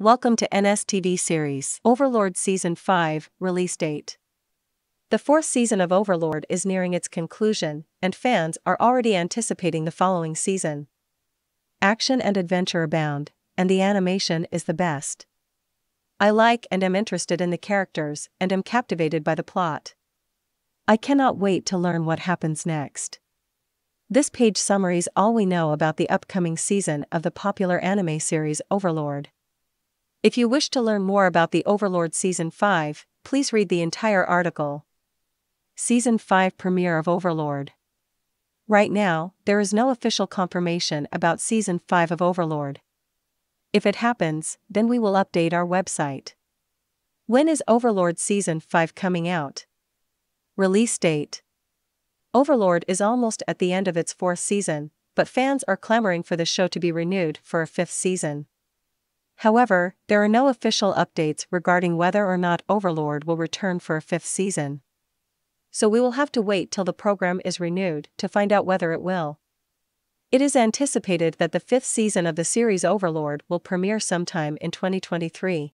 Welcome to NSTV series Overlord Season 5 Release Date. The fourth season of Overlord is nearing its conclusion, and fans are already anticipating the following season. Action and adventure abound, and the animation is the best. I like and am interested in the characters and am captivated by the plot. I cannot wait to learn what happens next. This page summaries all we know about the upcoming season of the popular anime series Overlord. If you wish to learn more about the Overlord Season 5, please read the entire article. Season 5 Premiere of Overlord. Right now, there is no official confirmation about Season 5 of Overlord. If it happens, then we will update our website. When is Overlord Season 5 coming out? Release date Overlord is almost at the end of its fourth season, but fans are clamoring for the show to be renewed for a fifth season. However, there are no official updates regarding whether or not Overlord will return for a fifth season. So we will have to wait till the program is renewed to find out whether it will. It is anticipated that the fifth season of the series Overlord will premiere sometime in 2023.